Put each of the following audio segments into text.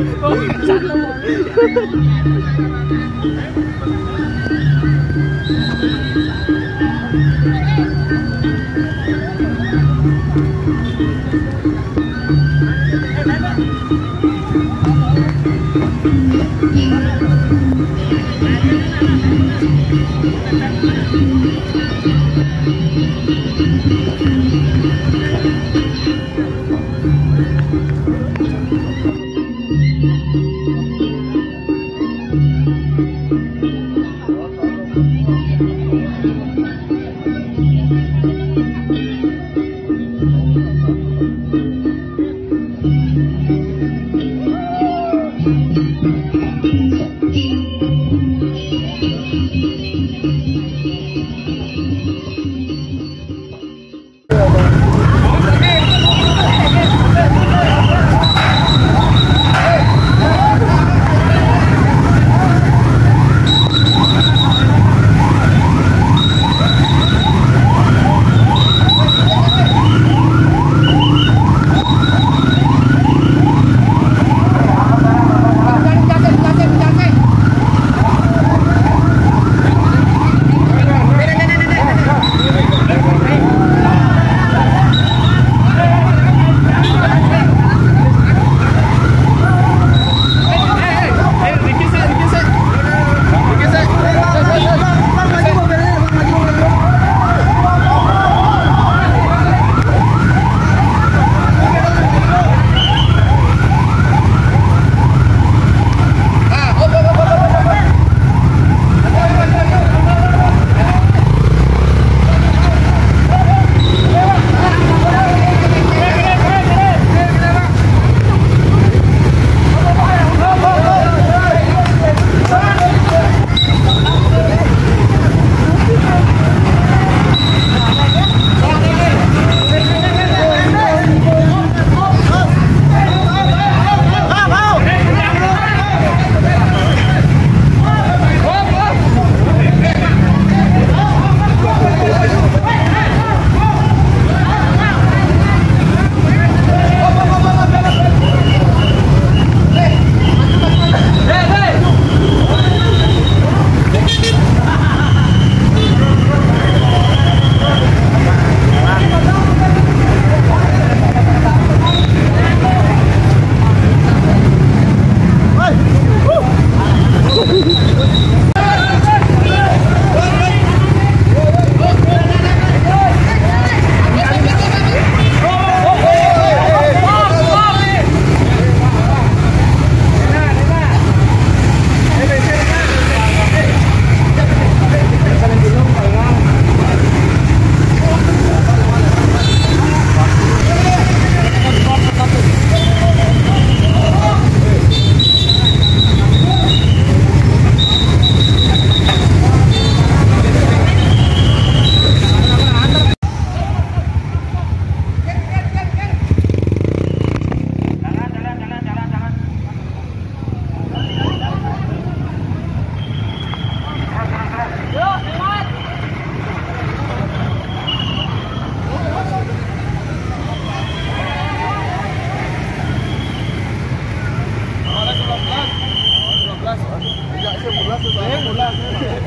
Oh, jatuh. Okay.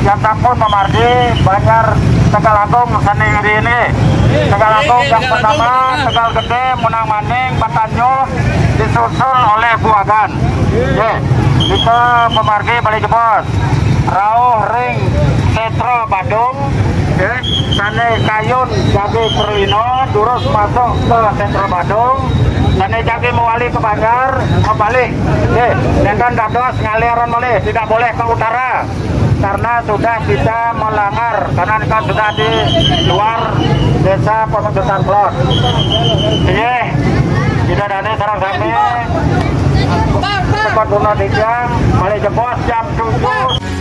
Jantakun Memardi, Banjar Tegal Agung, Sani Ngiri ini. Tegal Agung yang pertama, Tegal Gede, Menang Maning, Batanyu, disusul oleh Buagan. Ye, kita Memardi, Bali Jebos, Rauh Ring, Setro Badung, Oke, Sane Kayun Jagi Perlino Durus masuk ke Sentro Badung Sane Jagi mewali ke Banjar Kembali. Oke, Dan Dados ngaliran boleh Tidak boleh ke utara Karena sudah kita melanggar. Karena kan sudah di luar Desa Pemedutan Plot Oke Tidak ada sarang kami Tempat Gunung Dijang Balik Jebos jam 7